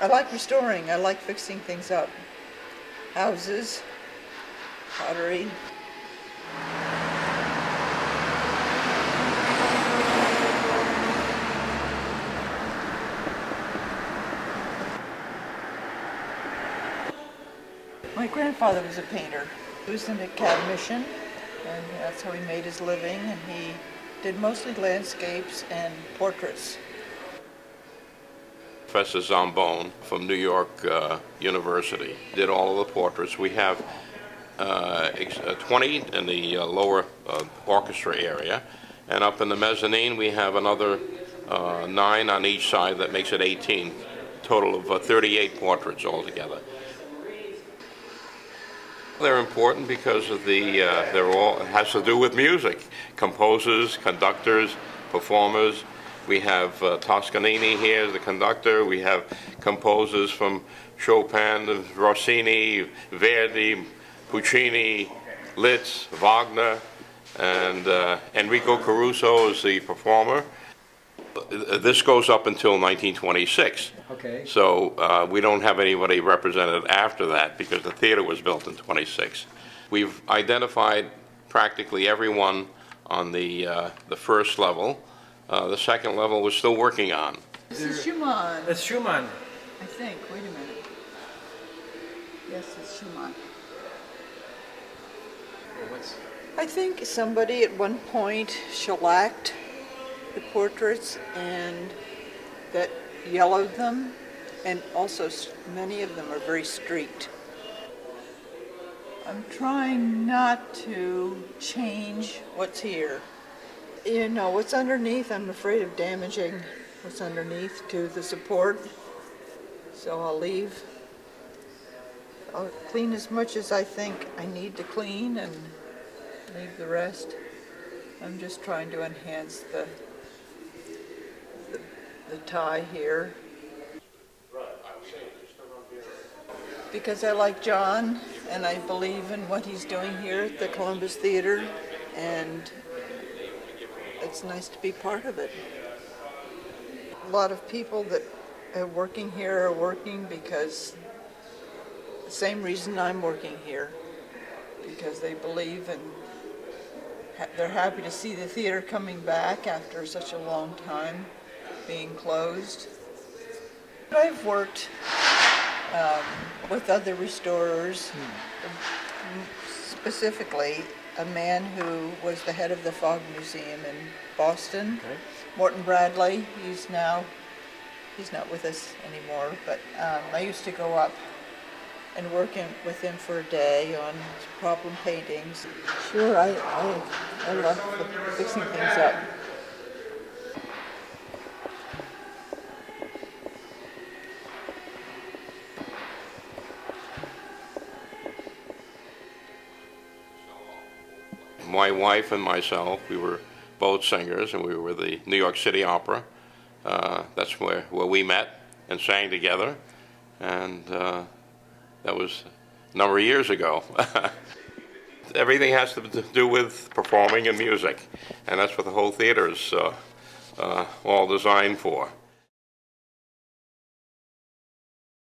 I like restoring. I like fixing things up. Houses, pottery. My grandfather was a painter. He was an academician, and that's how he made his living. And he did mostly landscapes and portraits. Professor Zambon from New York uh, University did all of the portraits. We have uh, uh, 20 in the uh, lower uh, orchestra area, and up in the mezzanine we have another uh, nine on each side. That makes it 18. Total of uh, 38 portraits altogether. They're important because of the, they're all, it has to do with music. Composers, conductors, performers. We have uh, Toscanini here, the conductor. We have composers from Chopin, Rossini, Verdi, Puccini, Liszt, Wagner, and uh, Enrico Caruso is the performer. Uh, This goes up until 1926. Okay. So uh, we don't have anybody represented after that because the theater was built in 26. We've identified practically everyone on the, uh, the first level. Uh, The second level we're still working on. This is Schumann, That's Schumann. I think. Wait a minute. Yes, it's Schumann. What's, I think somebody at one point shellacked the portraits and that yellowed them, and also many of them are very streaked. I'm trying not to change what's here. You know, what's underneath, I'm afraid of damaging what's underneath to the support, so I'll leave. I'll clean as much as I think I need to clean and leave the rest. I'm just trying to enhance the, the, the tie here. Because I like Jon and I believe in what he's doing here at the Columbus Theater and it's nice to be part of it. A lot of people that are working here are working because the same reason I'm working here because they believe and ha- they're happy to see the theater coming back after such a long time being closed. I've worked um, with other restorers, m- specifically a man who was the head of the Fogg Museum in Boston, Okay. Morton Bradley. He's now he's not with us anymore, but um, I used to go up and work in, with him for a day on problem paintings. Sure, I, I, I love fixing things up. My wife and myself, we were both singers, and we were the New York City Opera. Uh, that's where, where we met and sang together, and uh, that was a number of years ago. Everything has to do with performing and music, and that's what the whole theater is uh, uh, all designed for.